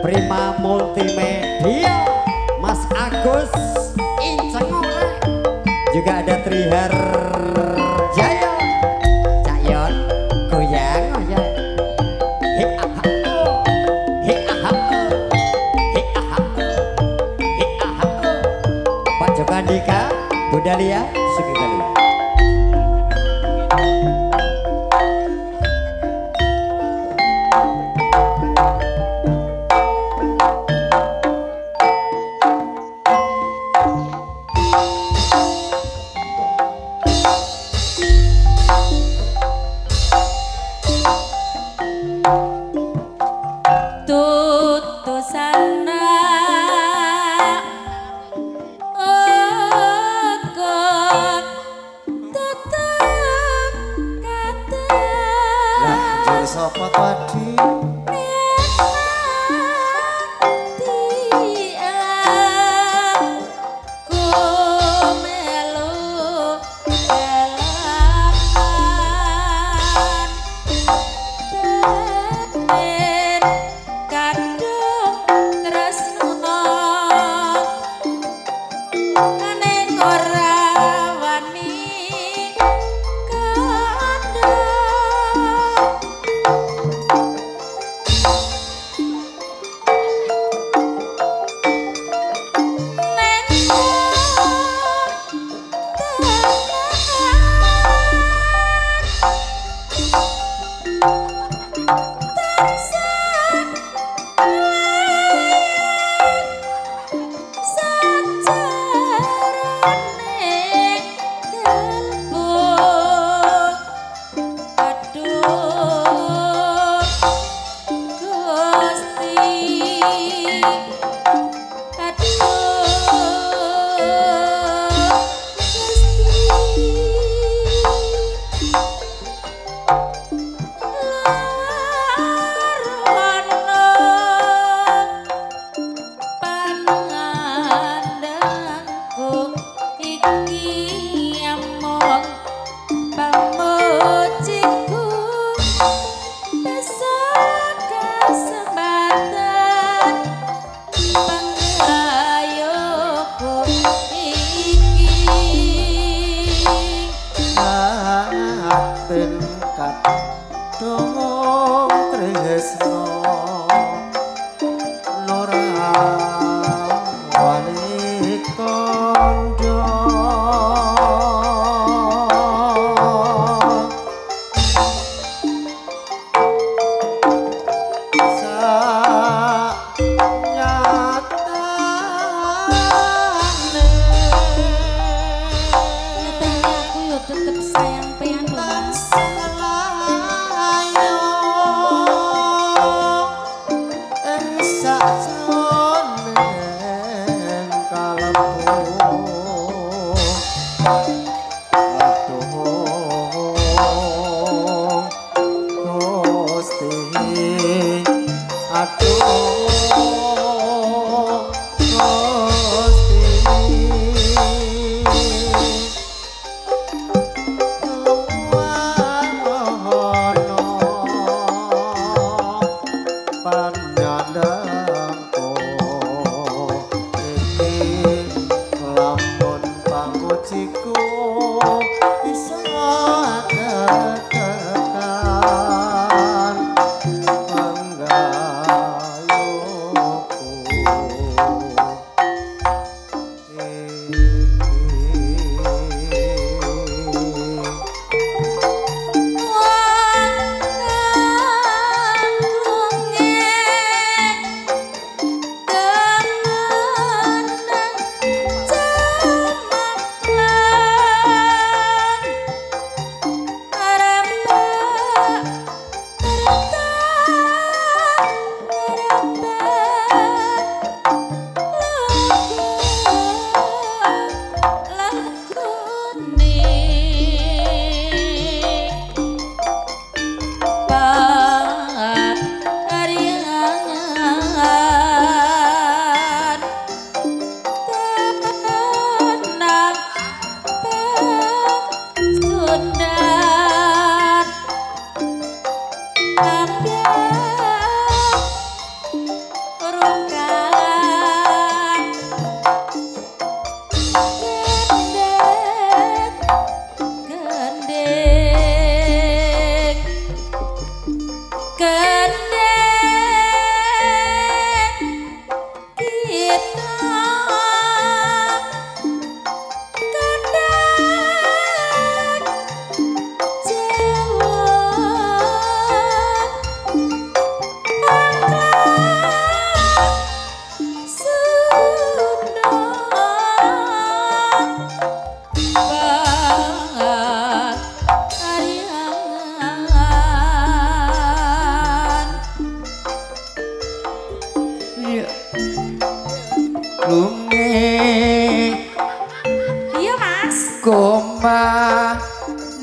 Prima Multimedia Mas Agus. Inceng juga ada Trihar Jaya. Cak Yon goyang. Oh. Ya he aha he aha he aha he aha Pak Joko Andika Budalia Sugi Bye.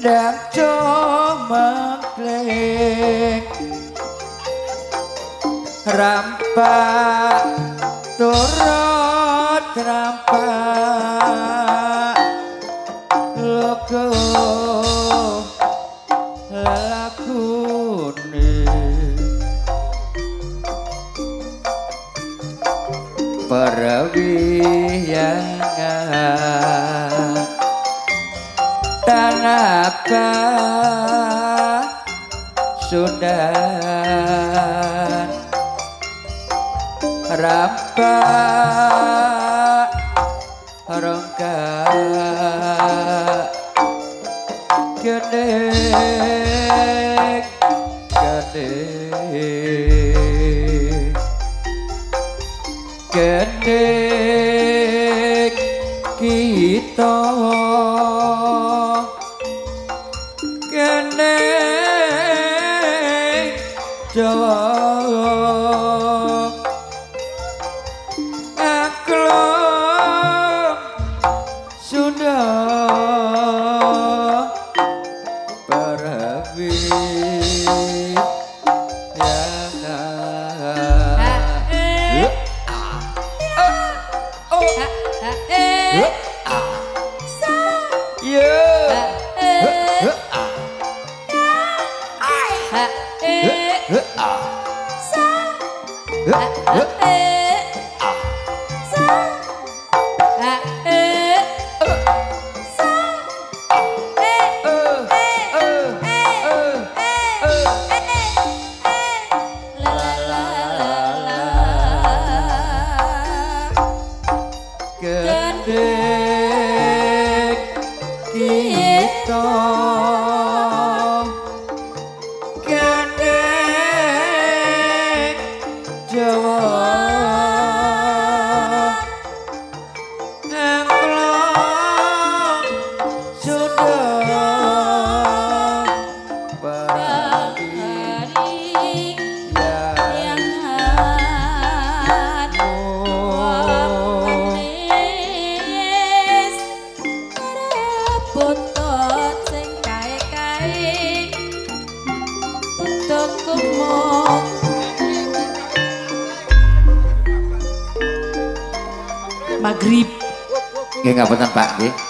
Dan comekling rampak turut rampak loko lakune perwiyangan tanaka sundan rapa rongka gede gede gede kita Maghrib Nggih ngapunten Pak nggih.